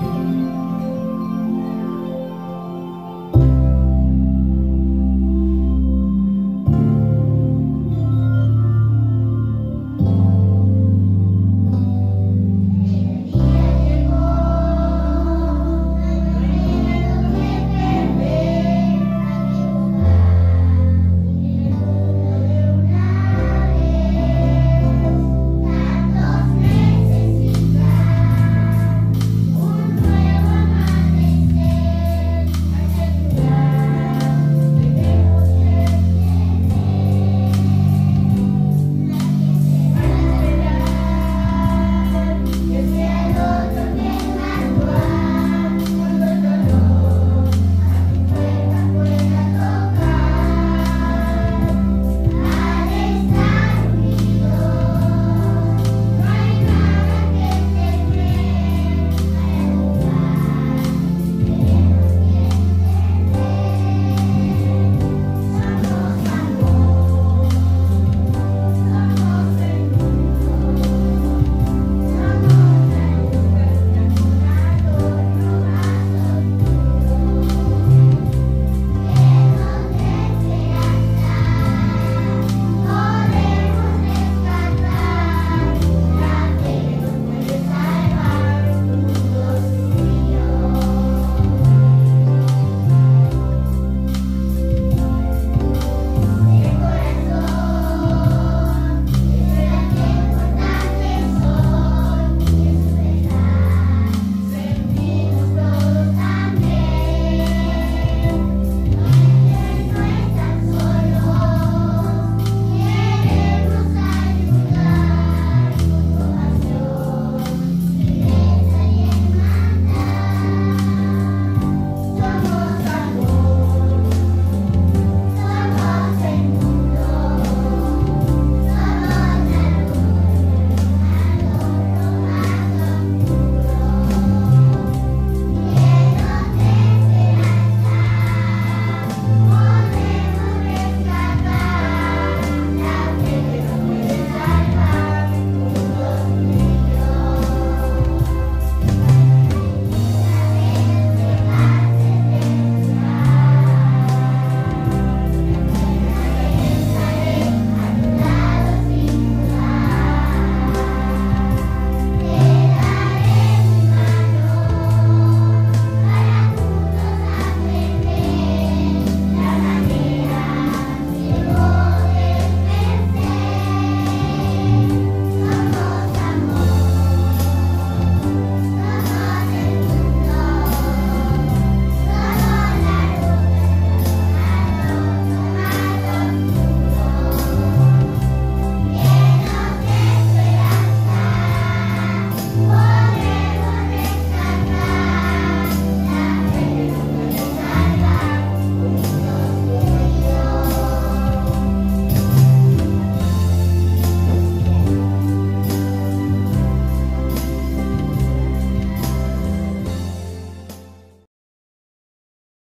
you